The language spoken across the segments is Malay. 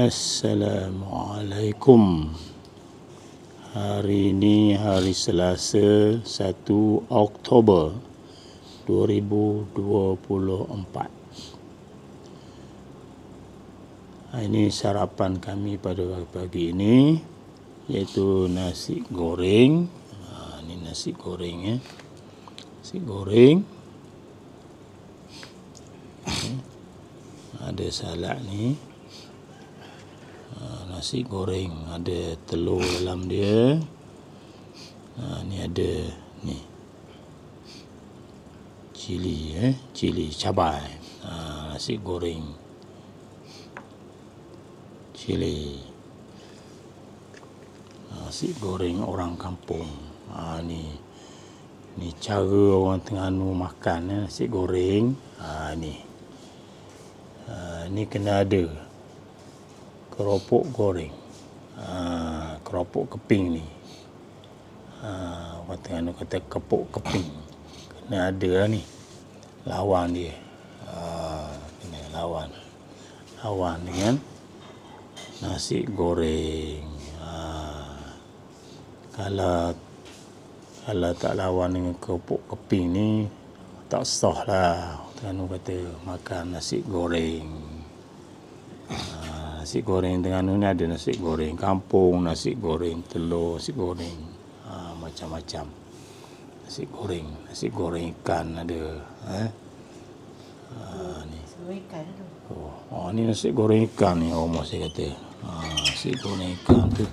Assalamualaikum. Hari ini hari Selasa 1 Oktober 2024. Ini sarapan kami pada pagi ini iaitu nasi goreng. Ha, ini nasi goreng ya. Nasi goreng. Ada salad ni. Ha, nasi goreng ada telur dalam dia. Ha, ni ada ni cili eh cili cabai. Ha, nasi goreng cili. Nasi goreng orang kampung. Ha, ni ni cara orang Terengganu makan eh, nasi goreng. Ha, ni. Ha, ni kena ada keropok goreng. Ha, keropok keping ni. Ha, orang Terengganu kata kepok keping. Kena ada lah ni. Lawan dia. Ha, kena lawan. Lawan dengan nasi goreng. Ha, kalau kalau tak lawan dengan keropok keping ni tak sah lah. Terengganu kata makan nasi goreng. Nasi goreng Terengganu ni ada nasi goreng kampung, nasi goreng telur, nasi goreng ha, macam-macam. Nasi goreng, nasi goreng ikan ada. Eh? Ha, ni. Oh, oh, ni nasi goreng ikan ni orang masih kata. Ha, nasi goreng ikan tu.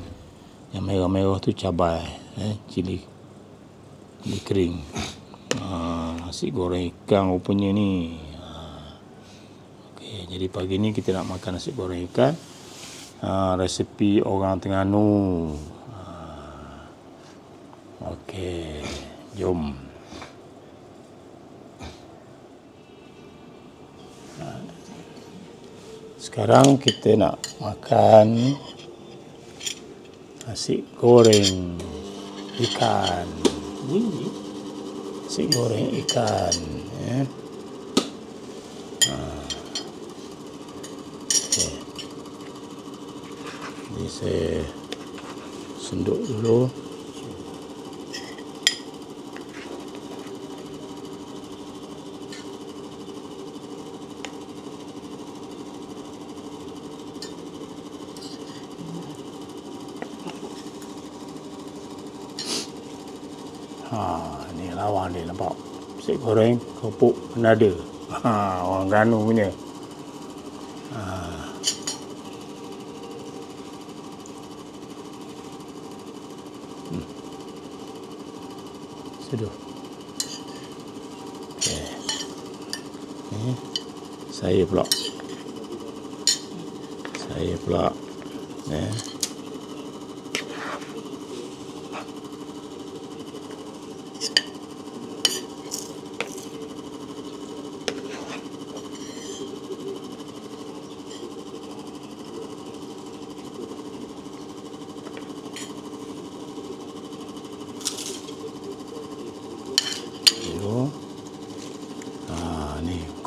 Yang merah-merah tu cabai, eh, cili. Cili kering. Ha, nasi goreng ikan rupanya ni jadi pagi ni kita nak makan nasi goreng ikan. Ha, resepi orang Terengganu. Ha, Okey, jom. Ha, sekarang kita nak makan nasi goreng ikan. Nasi goreng ikan. Eh. Ha. Ini saya senduk dulu. Ha, ni lawan dia nampak. Nasi goreng, kerupuk, nada. Ha, orang Ganu punya. Seduh. Okay. Ni saya pula. Saya pula. Eh.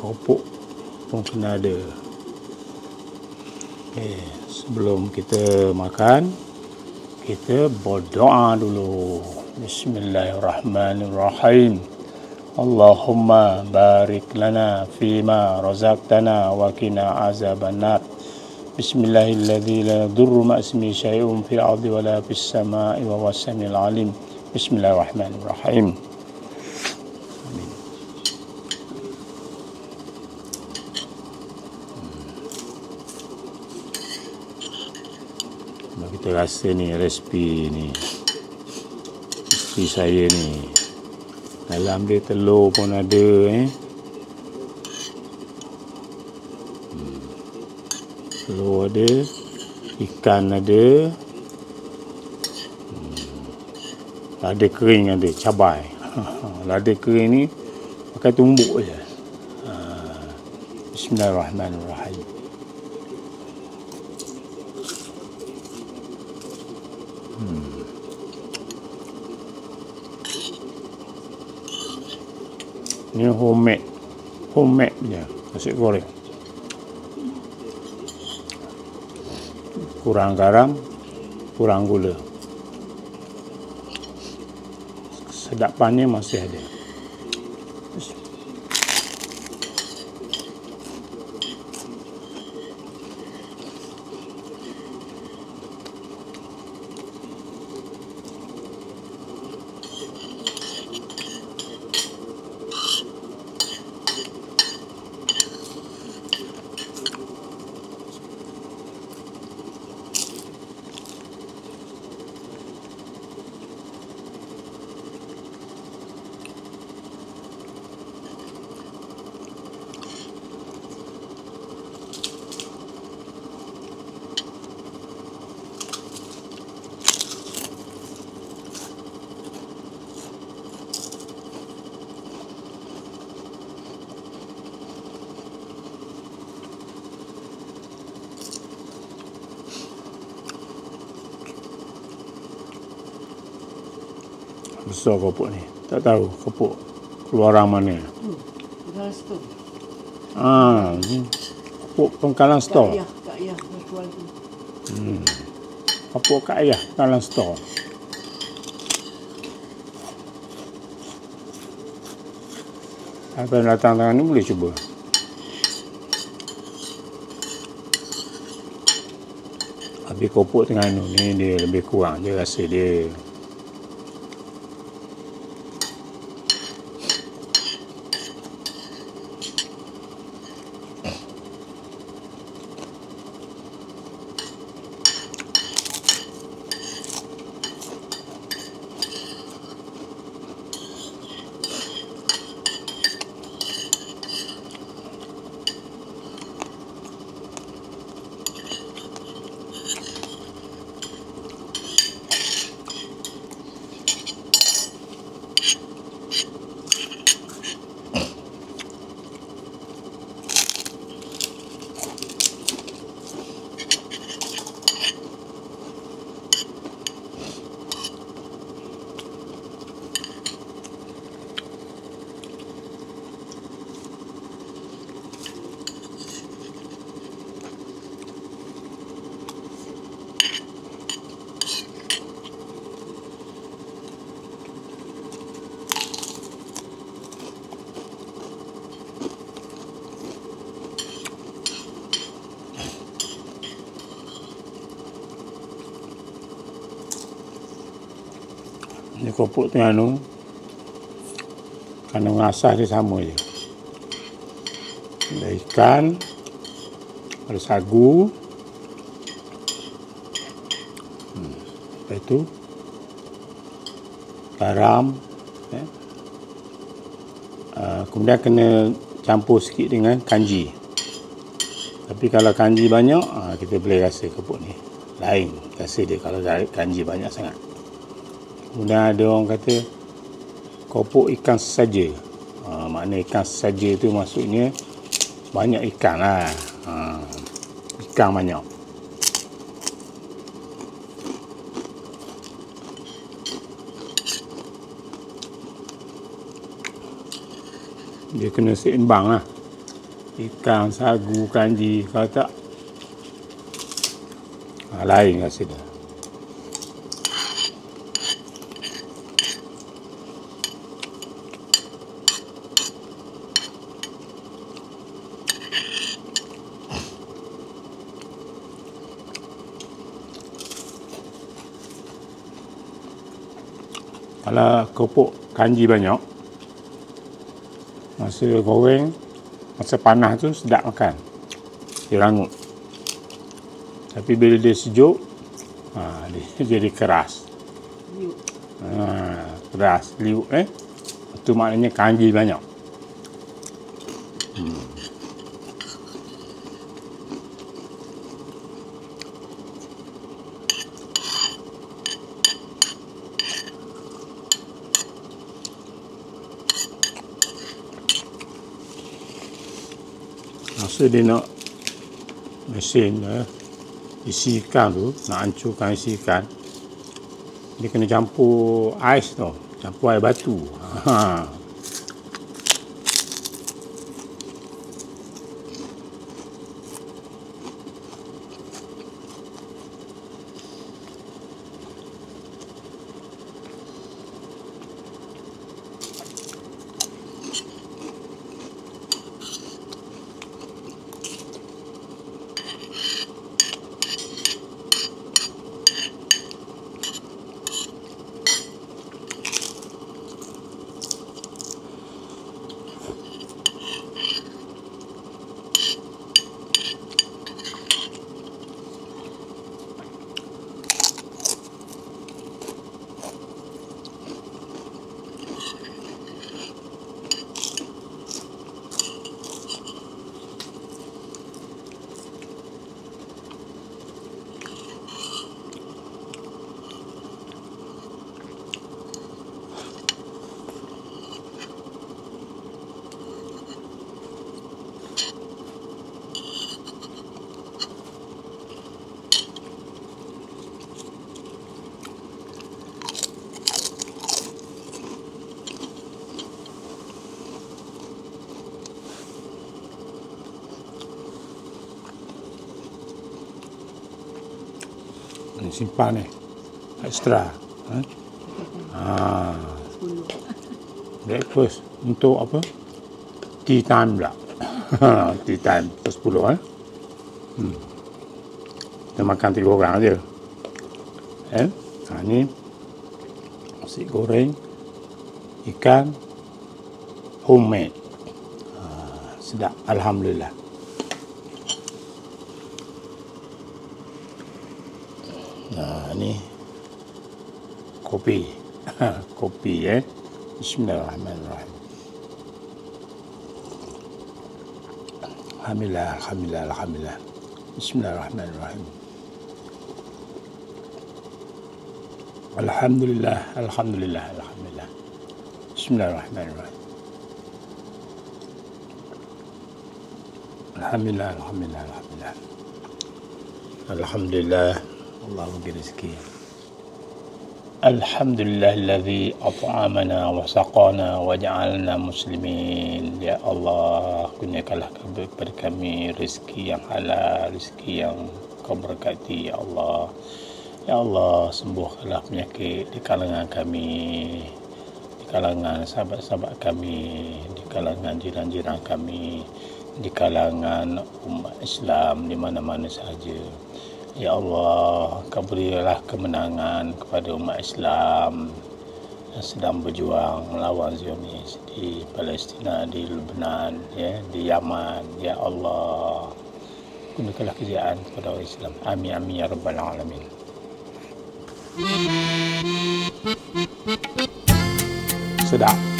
Kopok pun kena ada. Okay, sebelum kita makan, kita berdoa dulu. Bismillahirrahmanirrahim. Allahumma barik lana fima razaqtana wa qina azaban nar. Bismillahilladzi la yadurru ma ismi syai'un fil ardi wa la fis sama'i wa huwas samiul alim. Bismillahirrahmanirrahim. Kita rasa ni resipi ni isteri saya ni dalam dia telur pun ada eh hmm. telur ada ikan ada hmm. lada kering ada cabai lada kering ni pakai tumbuk je ha. Bismillahirrahmanirrahim Hmm. Ini homemade. Homemade je. Nasi goreng. kurang garam kurang gula sedapannya masih ada besar kopuk ni. Tak tahu kopuk keluaran mana. Hmm. Ah ni kopuk pengkalan Kak store. Ayah, Kak Ayah yang jual tu. kopuk kat ayah pengkalan store. Apa yang datang tangan ni boleh cuba? Habis kopuk tengah ni, ni dia lebih kurang. Dia rasa dia Tengah tu kandungan asas dia sama je. Ada ikan, ada sagu, hmm. lepas tu garam, eh. Uh, kemudian kena campur sikit dengan kanji. Tapi kalau kanji banyak, uh, kita boleh rasa kopuk ni. Lain rasa dia kalau kanji banyak sangat. Kemudian ada orang kata kopuk ikan saja. Ha, makna ikan saja tu maksudnya banyak ikan lah. Ha, ikan banyak. Dia kena seimbang lah. Ikan, sagu, kanji. Kalau tak, ha, lain rasa dia. Kalau kopuk kanji banyak, masa goreng, masa panas tu sedap makan. Dia rangut. Tapi bila dia sejuk, ha, dia jadi keras. Ha, keras, liuk eh. Itu maknanya kanji banyak. Masa dia nak mesin eh, isi ikan tu, nak hancurkan isi ikan, dia kena campur ais tau, campur air batu. Ha. Simpan ni. Extra. Ha? Ah, Sepuluh. breakfast untuk apa? Tea time pula. tea time pukul 10 eh. Hmm. Kita makan tiga orang aja. Eh? Ha, ni nasi goreng ikan homemade. Ha, sedap alhamdulillah. Nah, ni kopi. kopi eh. Bismillahirrahmanirrahim. Alhamdulillah, alhamdulillah, alhamdulillah. Bismillahirrahmanirrahim. Alhamdulillah, alhamdulillah, alhamdulillah. Bismillahirrahmanirrahim. Alhamdulillah, alhamdulillah, alhamdulillah. Alhamdulillah. Allah bagi rezeki. Alhamdulillah alladhi at'amana wa saqana wa ja'alna muslimin. Ya Allah, kurniakanlah kepada kami rezeki yang halal, rezeki yang kau berkati ya Allah. Ya Allah, sembuhkanlah penyakit di kalangan kami, di kalangan sahabat-sahabat kami, di kalangan jiran-jiran kami, di kalangan umat Islam di mana-mana sahaja. Ya Allah, kau berilah kemenangan kepada umat Islam yang sedang berjuang melawan Zionis di Palestin, di Lebanon, ya, di Yaman. Ya Allah, gunakanlah kejayaan kepada orang Islam. Amin, amin, ya Rabbal Alamin. Sedap.